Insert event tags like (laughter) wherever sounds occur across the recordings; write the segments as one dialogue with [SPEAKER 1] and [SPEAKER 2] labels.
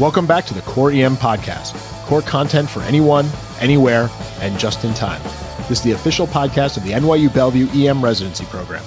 [SPEAKER 1] Welcome back to the Core EM podcast. Core content for anyone, anywhere, and just in time. This is the official podcast of the NYU Bellevue EM residency program.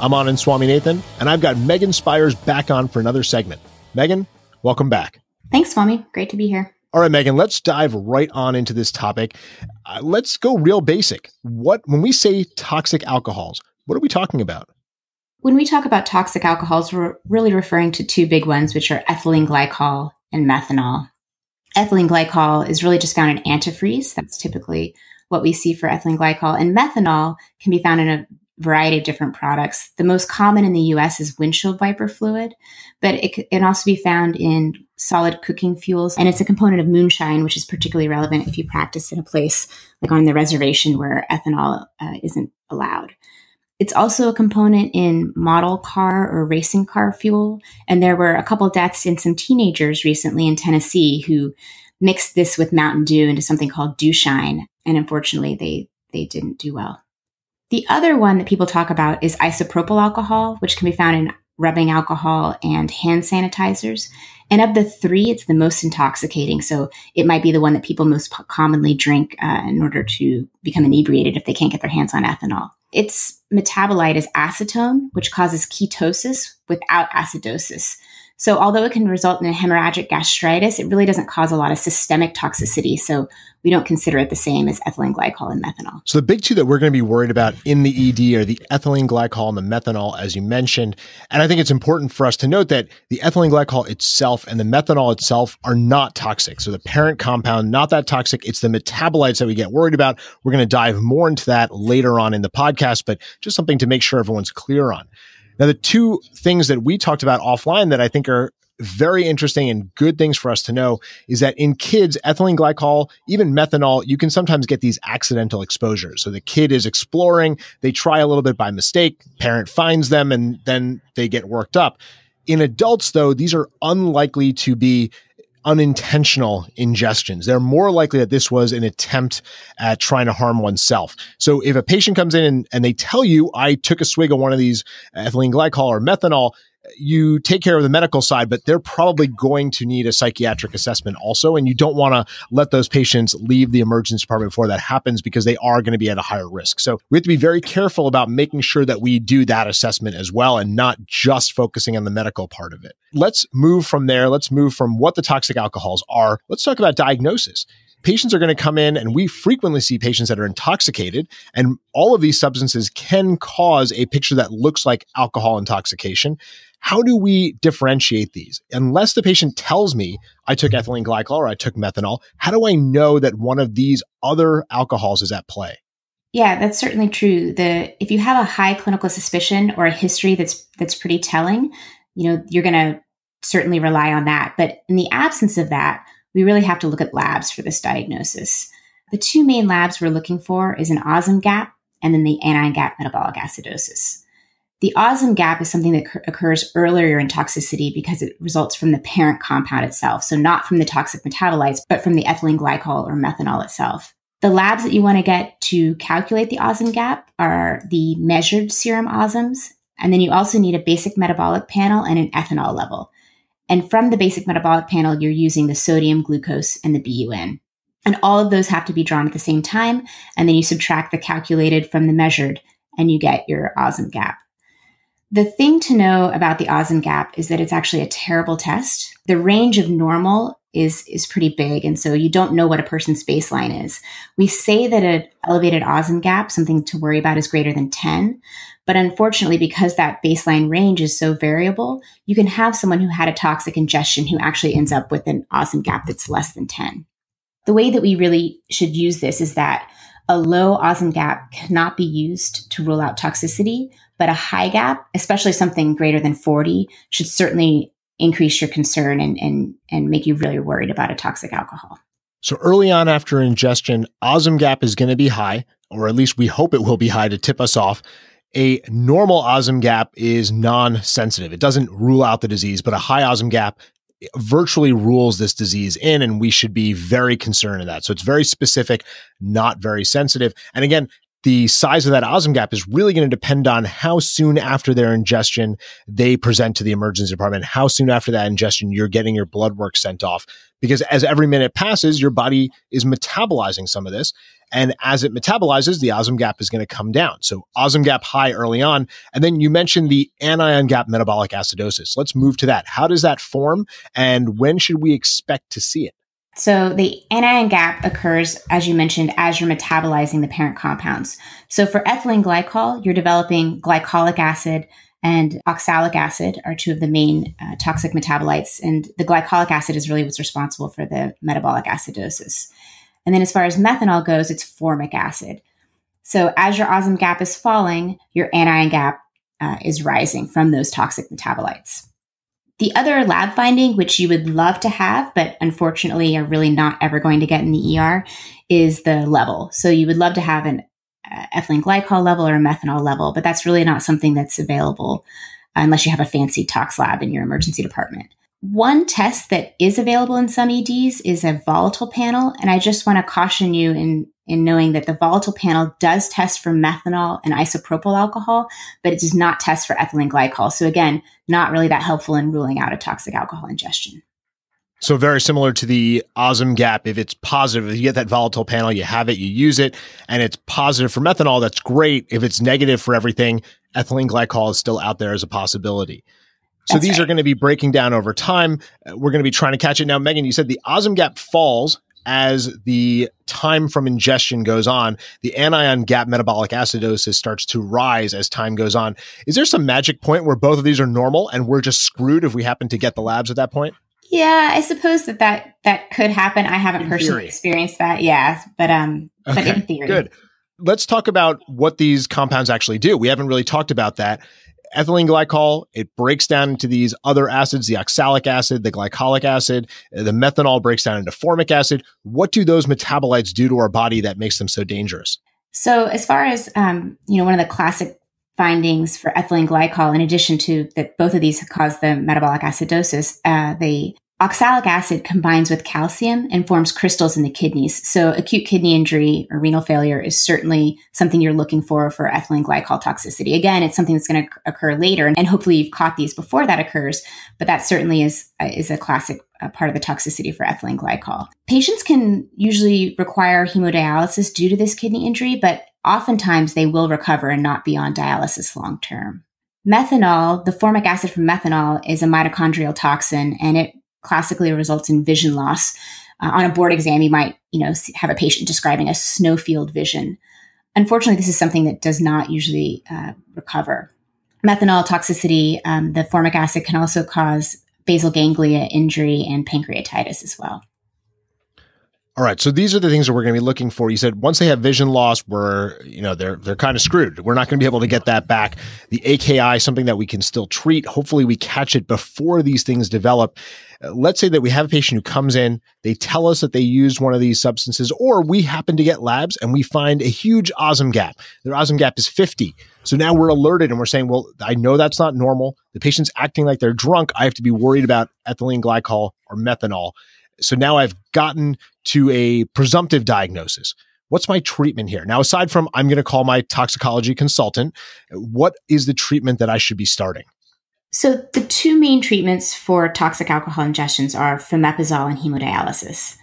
[SPEAKER 1] I'm Anand Swaminathan, and I've got Meghan Spyres back on for another segment. Meghan, welcome back.
[SPEAKER 2] Thanks, Swami. Great to be here.
[SPEAKER 1] All right, Meghan, let's dive right on into this topic. Uh, let's go real basic. What when we say toxic alcohols, what are we talking about?
[SPEAKER 2] When we talk about toxic alcohols, we're really referring to two big ones, which are ethylene glycol and methanol. Ethylene glycol is really just found in antifreeze. That's typically what we see for ethylene glycol. And methanol can be found in a variety of different products. The most common in the US is windshield wiper fluid, but it can also be found in solid cooking fuels. And it's a component of moonshine, which is particularly relevant if you practice in a place like on the reservation where ethanol uh, isn't allowed. It's also a component in model car or racing car fuel. And there were a couple deaths in some teenagers recently in Tennessee who mixed this with Mountain Dew into something called Dewshine. And unfortunately, they, they didn't do well. The other one that people talk about is isopropyl alcohol, which can be found in rubbing alcohol and hand sanitizers. And of the three, it's the most intoxicating. So it might be the one that people most commonly drink uh, in order to become inebriated if they can't get their hands on ethanol. Its metabolite is acetone, which causes ketosis without acidosis. So, although it can result in a hemorrhagic gastritis, it really doesn't cause a lot of systemic toxicity. So, we don't consider it the same as ethylene glycol and methanol.
[SPEAKER 1] So, the big two that we're going to be worried about in the ED are the ethylene glycol and the methanol, as you mentioned. And I think it's important for us to note that the ethylene glycol itself and the methanol itself are not toxic. So, the parent compound, not that toxic. It's the metabolites that we get worried about. We're going to dive more into that later on in the podcast, but just something to make sure everyone's clear on. Now, the two things that we talked about offline that I think are very interesting and good things for us to know is that in kids, ethylene glycol, even methanol, you can sometimes get these accidental exposures. So the kid is exploring, they try a little bit by mistake, parent finds them, and then they get worked up. In adults, though, these are unlikely to be unintentional ingestions. They're more likely that this was an attempt at trying to harm oneself. So if a patient comes in and, and they tell you, I took a swig of one of these ethylene glycol or methanol, you take care of the medical side, but they're probably going to need a psychiatric assessment also. And you don't want to let those patients leave the emergency department before that happens because they are going to be at a higher risk. So we have to be very careful about making sure that we do that assessment as well and not just focusing on the medical part of it. Let's move from there. Let's move from what the toxic alcohols are. Let's talk about diagnosis patients are going to come in and we frequently see patients that are intoxicated and all of these substances can cause a picture that looks like alcohol intoxication how do we differentiate these? Unless the patient tells me I took ethylene glycol or I took methanol, how do I know that one of these other alcohols is at play?
[SPEAKER 2] Yeah, that's certainly true. The if you have a high clinical suspicion or a history that's that's pretty telling, you know, you're going to certainly rely on that. But in the absence of that, we really have to look at labs for this diagnosis. The two main labs we're looking for is an OSM gap and then the anion gap metabolic acidosis. The OSM gap is something that occurs earlier in toxicity because it results from the parent compound itself. So not from the toxic metabolites, but from the ethylene glycol or methanol itself. The labs that you want to get to calculate the OSM gap are the measured serum OSMs. And then you also need a basic metabolic panel and an ethanol level. And from the basic metabolic panel, you're using the sodium, glucose, and the BUN. And all of those have to be drawn at the same time. And then you subtract the calculated from the measured and you get your OSM gap. The thing to know about the OSM gap is that it's actually a terrible test. The range of normal is is pretty big and so you don't know what a person's baseline is. We say that an elevated OSM gap, something to worry about is greater than 10, but unfortunately because that baseline range is so variable, you can have someone who had a toxic ingestion who actually ends up with an OSM gap that's less than 10. The way that we really should use this is that a low OSM gap cannot be used to rule out toxicity, but a high gap, especially something greater than 40, should certainly increase your concern and, and, and make you really worried about a toxic alcohol.
[SPEAKER 1] So early on after ingestion, OSM gap is going to be high, or at least we hope it will be high to tip us off. A normal OSM gap is non-sensitive. It doesn't rule out the disease, but a high OSM gap virtually rules this disease in, and we should be very concerned in that. So it's very specific, not very sensitive. And again, the size of that OSM gap is really going to depend on how soon after their ingestion they present to the emergency department, how soon after that ingestion you're getting your blood work sent off. Because as every minute passes, your body is metabolizing some of this. And as it metabolizes, the OSM gap is going to come down. So OSM gap high early on. And then you mentioned the anion gap metabolic acidosis. Let's move to that. How does that form and when should we expect to see it?
[SPEAKER 2] So the anion gap occurs, as you mentioned, as you're metabolizing the parent compounds. So for ethylene glycol, you're developing glycolic acid and oxalic acid are two of the main uh, toxic metabolites. And the glycolic acid is really what's responsible for the metabolic acidosis. And then as far as methanol goes, it's formic acid. So as your OSM gap is falling, your anion gap uh, is rising from those toxic metabolites. The other lab finding, which you would love to have, but unfortunately are really not ever going to get in the ER, is the level. So you would love to have an uh, ethylene glycol level or a methanol level, but that's really not something that's available unless you have a fancy tox lab in your emergency department. One test that is available in some EDs is a volatile panel. And I just want to caution you in, in knowing that the volatile panel does test for methanol and isopropyl alcohol, but it does not test for ethylene glycol. So again, not really that helpful in ruling out a toxic alcohol ingestion.
[SPEAKER 1] So very similar to the OSM gap. If it's positive, if you get that volatile panel, you have it, you use it, and it's positive for methanol, that's great. If it's negative for everything, ethylene glycol is still out there as a possibility. So That's these right. are going to be breaking down over time. We're going to be trying to catch it now. Meghan, you said the OSM gap falls as the time from ingestion goes on. The anion gap metabolic acidosis starts to rise as time goes on. Is there some magic point where both of these are normal and we're just screwed if we happen to get the labs at that point?
[SPEAKER 2] Yeah, I suppose that that, that could happen. I haven't in personally theory. experienced that. Yeah, but um, okay, but in theory,
[SPEAKER 1] good. Let's talk about what these compounds actually do. We haven't really talked about that ethylene glycol, it breaks down into these other acids, the oxalic acid, the glycolic acid, the methanol breaks down into formic acid. What do those metabolites do to our body that makes them so dangerous?
[SPEAKER 2] So, as far as, um, you know, one of the classic findings for ethylene glycol, in addition to that both of these cause the metabolic acidosis, uh, they Oxalic acid combines with calcium and forms crystals in the kidneys. So acute kidney injury or renal failure is certainly something you're looking for for ethylene glycol toxicity. Again, it's something that's going to occur later and hopefully you've caught these before that occurs, but that certainly is is a classic uh, part of the toxicity for ethylene glycol. Patients can usually require hemodialysis due to this kidney injury, but oftentimes they will recover and not be on dialysis long term. Methanol, the formic acid from methanol is a mitochondrial toxin and it classically results in vision loss. Uh, on a board exam, you might, you know, have a patient describing a snowfield vision. Unfortunately, this is something that does not usually uh, recover. Methanol toxicity, um, the formic acid can also cause basal ganglia injury and pancreatitis as well.
[SPEAKER 1] All right, so these are the things that we're going to be looking for. You said once they have vision loss, we're you know they're they're kind of screwed. We're not going to be able to get that back. The AKI, something that we can still treat. Hopefully, we catch it before these things develop. Uh, let's say that we have a patient who comes in, they tell us that they used one of these substances, or we happen to get labs and we find a huge OSM gap. Their OSM gap is fifty. So now we're alerted and we're saying, well, I know that's not normal. The patient's acting like they're drunk. I have to be worried about ethylene glycol or methanol. So now I've gotten to a presumptive diagnosis. What's my treatment here? Now, aside from I'm going to call my toxicology consultant, what is the treatment that I should be starting?
[SPEAKER 2] So, the two main treatments for toxic alcohol ingestions are fomepizole and hemodialysis.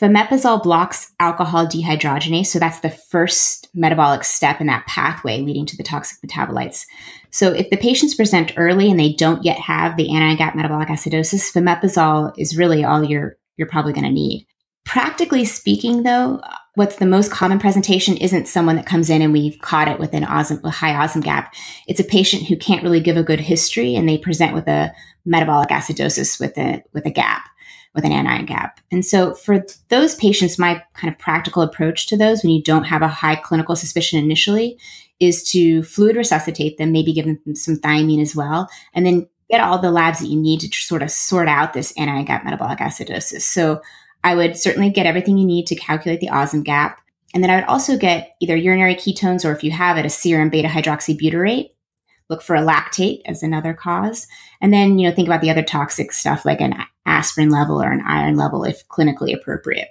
[SPEAKER 2] Fomepizole blocks alcohol dehydrogenase, so that's the first metabolic step in that pathway leading to the toxic metabolites. So if the patients present early and they don't yet have the anion-gap metabolic acidosis, fomepizole is really all you're you're probably going to need. Practically speaking, though, what's the most common presentation isn't someone that comes in and we've caught it with an OSM, a high OSM gap. It's a patient who can't really give a good history and they present with a metabolic acidosis with a, with a gap, with an anion gap. And so for those patients, my kind of practical approach to those when you don't have a high clinical suspicion initially is to fluid resuscitate them, maybe give them some thiamine as well, and then get all the labs that you need to sort of sort out this anion gap metabolic acidosis. So I would certainly get everything you need to calculate the OSM gap. And then I would also get either urinary ketones or if you have it, a serum beta hydroxybutyrate. Look for a lactate as another cause. And then, you know, think about the other toxic stuff like an aspirin level or an iron level if clinically appropriate.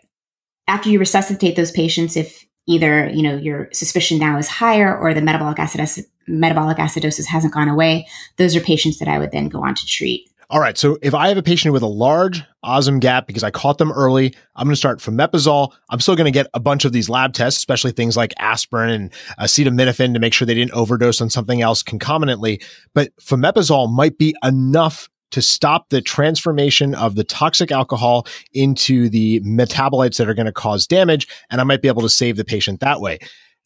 [SPEAKER 2] After you resuscitate those patients, if either you know your suspicion now is higher or the metabolic acidosis metabolic acidosis hasn't gone away those are patients that i would then go on to treat
[SPEAKER 1] all right. So if I have a patient with a large osm gap because I caught them early, I'm going to start fomepizole. I'm still going to get a bunch of these lab tests, especially things like aspirin and acetaminophen to make sure they didn't overdose on something else concomitantly. But fomepizole might be enough to stop the transformation of the toxic alcohol into the metabolites that are going to cause damage. And I might be able to save the patient that way.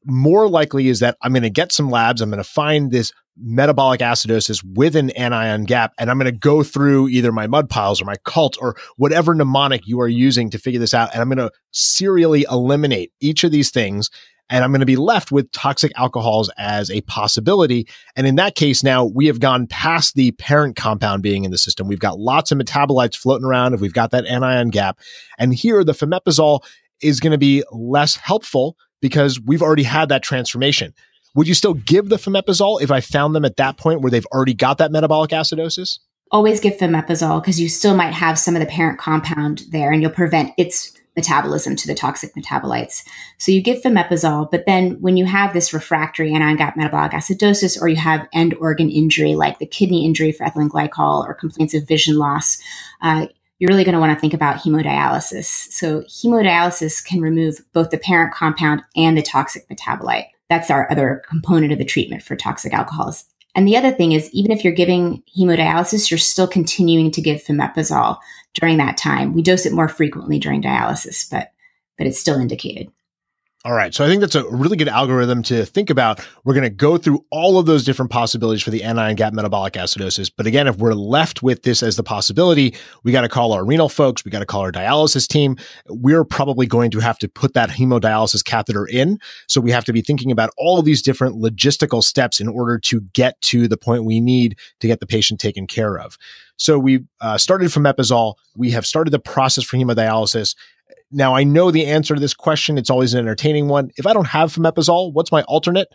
[SPEAKER 1] More likely is that I'm going to get some labs. I'm going to find this metabolic acidosis with an anion gap. And I'm going to go through either my mud piles or my cult or whatever mnemonic you are using to figure this out. And I'm going to serially eliminate each of these things. And I'm going to be left with toxic alcohols as a possibility. And in that case, now we have gone past the parent compound being in the system. We've got lots of metabolites floating around if we've got that anion gap. And here the fomepizole is going to be less helpful because we've already had that transformation. Would you still give the fomepizole if I found them at that point where they've already got that metabolic acidosis?
[SPEAKER 2] Always give fomepizole because you still might have some of the parent compound there and you'll prevent its metabolism to the toxic metabolites. So you give fomepizole, but then when you have this refractory anion gap metabolic acidosis or you have end organ injury like the kidney injury for ethylene glycol or complaints of vision loss, uh, you're really going to want to think about hemodialysis. So hemodialysis can remove both the parent compound and the toxic metabolite. That's our other component of the treatment for toxic alcohols. And the other thing is, even if you're giving hemodialysis, you're still continuing to give fomepizole during that time. We dose it more frequently during dialysis, but but it's still indicated.
[SPEAKER 1] All right. So I think that's a really good algorithm to think about. We're going to go through all of those different possibilities for the anion gap metabolic acidosis. But again, if we're left with this as the possibility, we got to call our renal folks. We got to call our dialysis team. We're probably going to have to put that hemodialysis catheter in. So we have to be thinking about all of these different logistical steps in order to get to the point we need to get the patient taken care of. So we uh, started fomepizole. We have started the process for hemodialysis. Now, I know the answer to this question. It's always an entertaining one. If I don't have fomepizole, what's my alternate?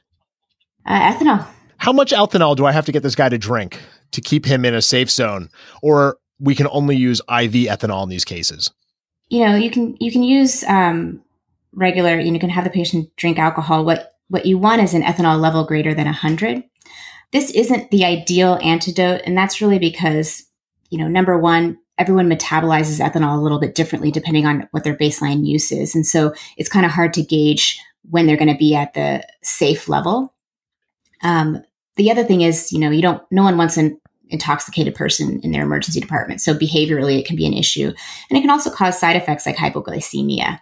[SPEAKER 2] Uh, ethanol.
[SPEAKER 1] How much ethanol do I have to get this guy to drink to keep him in a safe zone? Or we can only use IV ethanol in these cases?
[SPEAKER 2] You know, you can you can use um, regular. You, know, you can have the patient drink alcohol. What what you want is an ethanol level greater than 100. This isn't the ideal antidote, and that's really because you know, number one, everyone metabolizes ethanol a little bit differently depending on what their baseline use is. And so it's kind of hard to gauge when they're going to be at the safe level. Um, the other thing is, you know, you don't, no one wants an intoxicated person in their emergency department. So behaviorally, it can be an issue. And it can also cause side effects like hypoglycemia.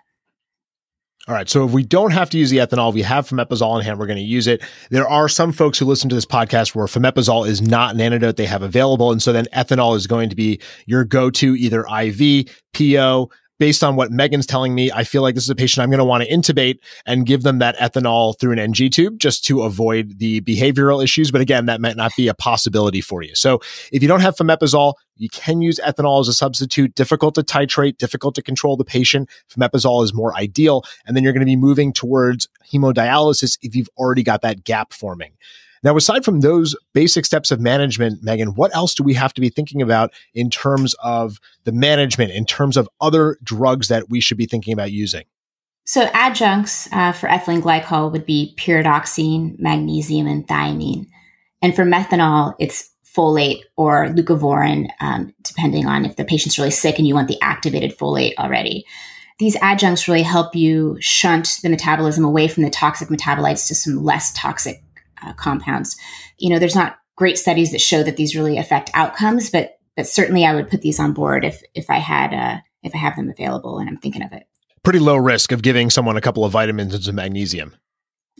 [SPEAKER 1] All right. So if we don't have to use the ethanol, we have fomepizole in hand, we're going to use it. There are some folks who listen to this podcast where fomepizole is not an antidote they have available. And so then ethanol is going to be your go-to either IV, PO, based on what Meghan's telling me, I feel like this is a patient I'm going to want to intubate and give them that ethanol through an NG tube just to avoid the behavioral issues. But again, that might not be a possibility for you. So if you don't have fomepizole, you can use ethanol as a substitute. Difficult to titrate, difficult to control the patient. Fomepizole is more ideal. And then you're going to be moving towards hemodialysis if you've already got that gap forming. Now, aside from those basic steps of management, Meghan, what else do we have to be thinking about in terms of the management, in terms of other drugs that we should be thinking about using?
[SPEAKER 2] So, adjuncts uh, for ethylene glycol would be pyridoxine, magnesium, and thiamine. And for methanol, it's folate or leucovorin, um, depending on if the patient's really sick and you want the activated folate already. These adjuncts really help you shunt the metabolism away from the toxic metabolites to some less toxic uh, compounds. You know, there's not great studies that show that these really affect outcomes, but but certainly I would put these on board if if I had uh, if I have them available and I'm thinking of it.
[SPEAKER 1] Pretty low risk of giving someone a couple of vitamins and some magnesium.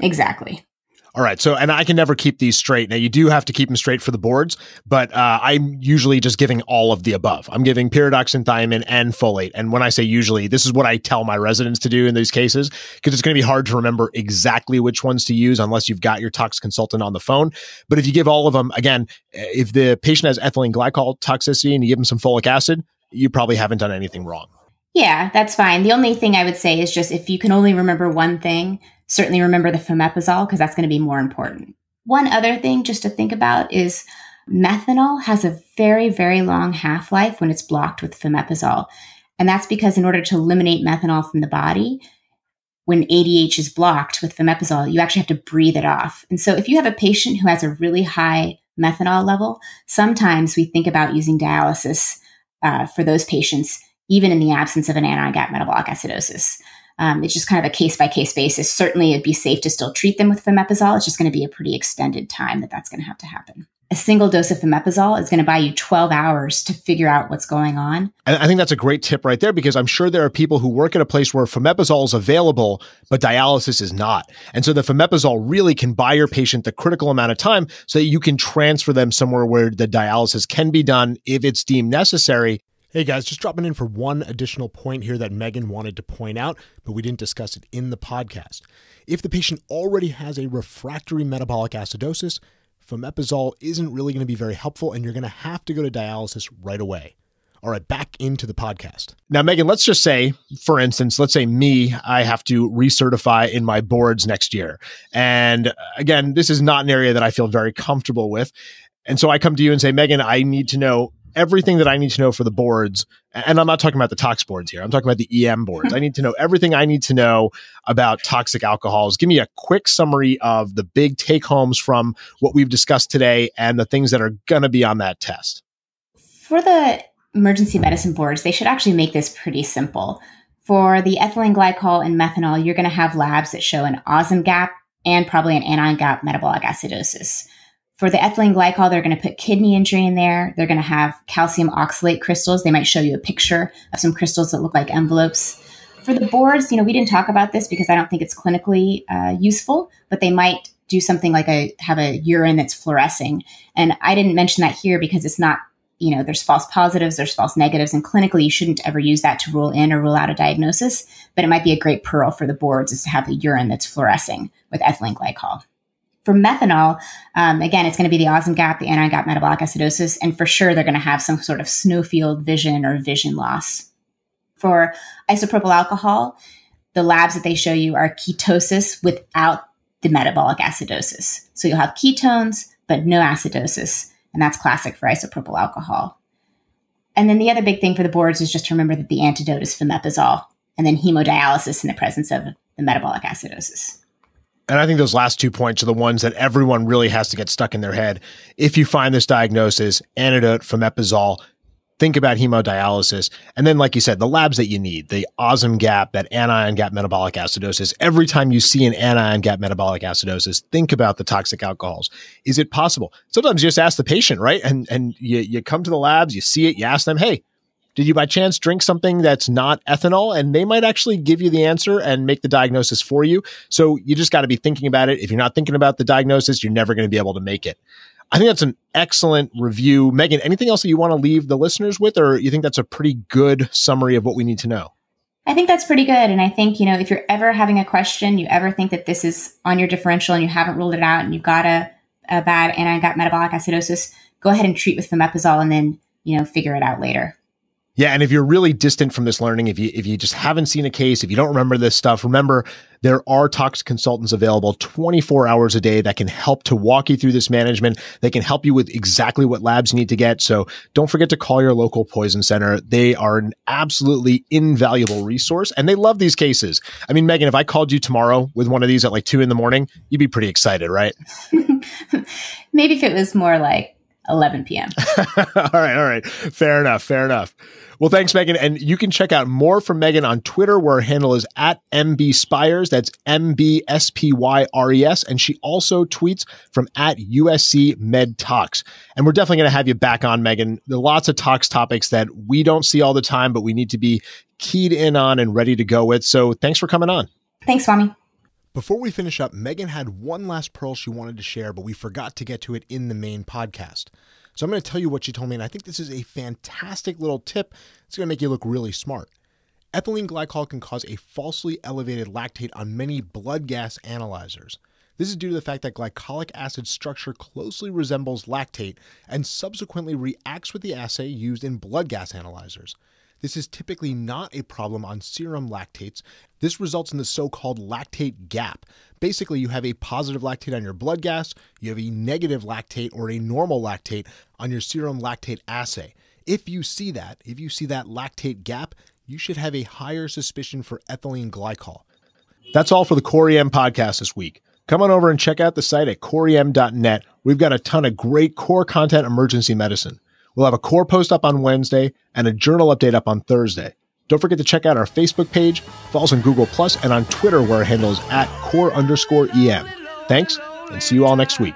[SPEAKER 2] Exactly.
[SPEAKER 1] All right. So, and I can never keep these straight. Now, you do have to keep them straight for the boards, but uh, I'm usually just giving all of the above. I'm giving pyridoxine, thiamine, and folate. And when I say usually, this is what I tell my residents to do in these cases because it's going to be hard to remember exactly which ones to use unless you've got your tox consultant on the phone. But if you give all of them, again, if the patient has ethylene glycol toxicity and you give them some folic acid, you probably haven't done anything wrong.
[SPEAKER 2] Yeah, that's fine. The only thing I would say is just if you can only remember one thing, certainly remember the fomepizole because that's going to be more important. One other thing just to think about is methanol has a very, very long half life when it's blocked with fomepizole. And that's because in order to eliminate methanol from the body, when ADH is blocked with fomepizole, you actually have to breathe it off. And so if you have a patient who has a really high methanol level, sometimes we think about using dialysis uh, for those patients, even in the absence of an anion-gap metabolic acidosis. Um, it's just kind of a case by case basis. Certainly, it'd be safe to still treat them with fomepizole. It's just going to be a pretty extended time that that's going to have to happen a single dose of fomepizole is going to buy you 12 hours to figure out what's going on.
[SPEAKER 1] And I think that's a great tip right there because I'm sure there are people who work at a place where fomepizole is available, but dialysis is not. And so the fomepizole really can buy your patient the critical amount of time so that you can transfer them somewhere where the dialysis can be done if it's deemed necessary. Hey guys, just dropping in for one additional point here that Meghan wanted to point out, but we didn't discuss it in the podcast. If the patient already has a refractory metabolic acidosis, fomepizole isn't really going to be very helpful and you're going to have to go to dialysis right away. All right, back into the podcast. Now, Meghan, let's just say, for instance, let's say me, I have to recertify in my boards next year. And uh, again, this is not an area that I feel very comfortable with. And so I come to you and say, Meghan, I need to know everything that I need to know for the boards. And I'm not talking about the tox boards here. I'm talking about the EM boards. I need to know everything I need to know about toxic alcohols. Give me a quick summary of the big take homes from what we've discussed today and the things that are going to be on that test.
[SPEAKER 2] For the emergency medicine boards, they should actually make this pretty simple. For the ethylene glycol and methanol, you're going to have labs that show an OSM gap and probably an anion gap metabolic acidosis. For the ethylene glycol, they're going to put kidney injury in there. They're going to have calcium oxalate crystals. They might show you a picture of some crystals that look like envelopes. For the boards, you know, we didn't talk about this because I don't think it's clinically uh, useful, but they might do something like a have a urine that's fluorescing. And I didn't mention that here because it's not, you know, there's false positives, there's false negatives, and clinically you shouldn't ever use that to rule in or rule out a diagnosis. But it might be a great pearl for the boards is to have a urine that's fluorescing with ethylene glycol. For methanol, um, again, it's going to be the OSM gap, the anion gap metabolic acidosis, and for sure they're going to have some sort of snowfield vision or vision loss. For isopropyl alcohol, the labs that they show you are ketosis without the metabolic acidosis. So you'll have ketones, but no acidosis. And that's classic for isopropyl alcohol. And then the other big thing for the boards is just to remember that the antidote is fomepizole and then hemodialysis in the presence of the metabolic acidosis.
[SPEAKER 1] And I think those last two points are the ones that everyone really has to get stuck in their head. If you find this diagnosis, antidote from fomepizole, think about hemodialysis. And then, like you said, the labs that you need, the OSM gap, that anion gap metabolic acidosis. Every time you see an anion gap metabolic acidosis, think about the toxic alcohols. Is it possible? Sometimes you just ask the patient, right? And, and you, you come to the labs, you see it, you ask them, hey, did you by chance drink something that's not ethanol? And they might actually give you the answer and make the diagnosis for you. So you just got to be thinking about it. If you're not thinking about the diagnosis, you're never going to be able to make it. I think that's an excellent review. Meghan, anything else that you want to leave the listeners with, or you think that's a pretty good summary of what we need to know?
[SPEAKER 2] I think that's pretty good. And I think, you know, if you're ever having a question, you ever think that this is on your differential and you haven't ruled it out and you've got a, a bad anion gap metabolic acidosis, go ahead and treat with fomepizole and then, you know, figure it out later.
[SPEAKER 1] Yeah, and if you're really distant from this learning, if you if you just haven't seen a case, if you don't remember this stuff, remember there are toxic consultants available 24 hours a day that can help to walk you through this management. They can help you with exactly what labs you need to get. So don't forget to call your local poison center. They are an absolutely invaluable resource and they love these cases. I mean, Meghan, if I called you tomorrow with one of these at like two in the morning, you'd be pretty excited, right? (laughs)
[SPEAKER 2] Maybe if it was more like 11 p.m. (laughs)
[SPEAKER 1] all right, all right. Fair enough. Fair enough. Well, thanks, Meghan. And you can check out more from Meghan on Twitter, where her handle is at MB Spyres. That's M B S P Y R E S. And she also tweets from at USC Med Talks. And we're definitely going to have you back on, Meghan. There are lots of talks topics that we don't see all the time, but we need to be keyed in on and ready to go with. So thanks for coming on.
[SPEAKER 2] Thanks, Swami.
[SPEAKER 1] Before we finish up, Meghan had one last pearl she wanted to share, but we forgot to get to it in the main podcast. So I'm going to tell you what she told me, and I think this is a fantastic little tip. It's going to make you look really smart. Ethylene glycol can cause a falsely elevated lactate on many blood gas analyzers. This is due to the fact that glycolic acid structure closely resembles lactate and subsequently reacts with the assay used in blood gas analyzers. This is typically not a problem on serum lactates. This results in the so called lactate gap. Basically, you have a positive lactate on your blood gas, you have a negative lactate or a normal lactate on your serum lactate assay. If you see that, if you see that lactate gap, you should have a higher suspicion for ethylene glycol. That's all for the Core EM podcast this week. Come on over and check out the site at coreem.net. We've got a ton of great core content emergency medicine. We'll have a core post up on Wednesday and a journal update up on Thursday. Don't forget to check out our Facebook page, follow us on Google Plus, and on Twitter where our handle is at core underscore EM. Thanks, and see you all next week.